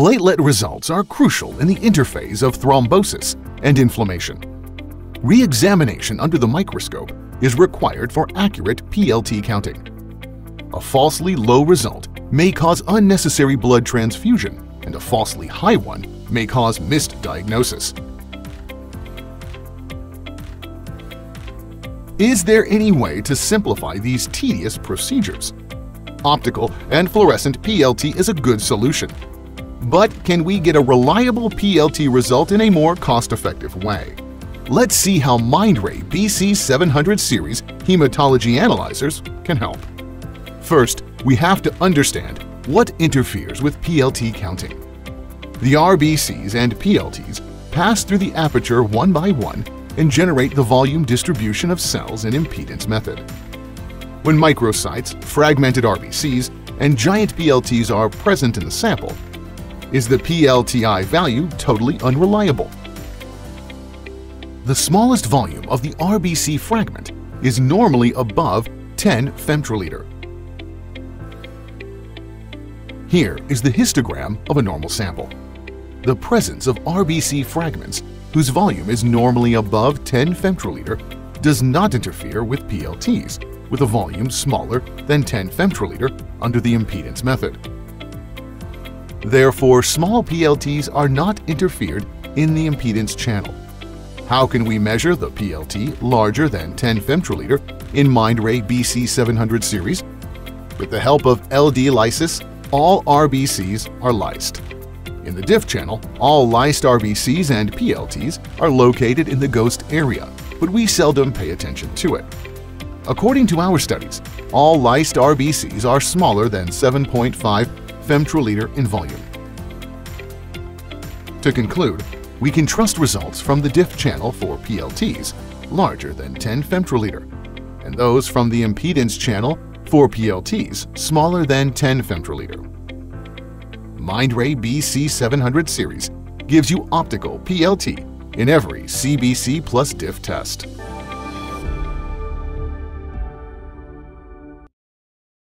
Platelet results are crucial in the interphase of thrombosis and inflammation. Re-examination under the microscope is required for accurate PLT counting. A falsely low result may cause unnecessary blood transfusion, and a falsely high one may cause misdiagnosis. Is there any way to simplify these tedious procedures? Optical and fluorescent PLT is a good solution. But can we get a reliable PLT result in a more cost-effective way? Let's see how Mindray BC700 series hematology analyzers can help. First, we have to understand what interferes with PLT counting. The RBCs and PLTs pass through the aperture one by one and generate the volume distribution of cells in impedance method. When microcytes, fragmented RBCs, and giant PLTs are present in the sample, is the PLTI value totally unreliable? The smallest volume of the RBC fragment is normally above 10 femtoliter. Here is the histogram of a normal sample. The presence of RBC fragments whose volume is normally above 10 femtoliter does not interfere with PLTs with a volume smaller than 10 femtoliter under the impedance method. Therefore, small PLTs are not interfered in the impedance channel. How can we measure the PLT larger than 10 femtoliter in Mindray BC700 series? With the help of LD lysis, all RBCs are lysed. In the diff channel, all lysed RBCs and PLTs are located in the ghost area, but we seldom pay attention to it. According to our studies, all lysed RBCs are smaller than 7.5 femtoliter in volume. To conclude, we can trust results from the diff channel for PLTs larger than 10 femtoliter, and those from the impedance channel for PLTs smaller than 10 femtoliter. Mindray BC700 series gives you optical PLT in every CBC plus diff test.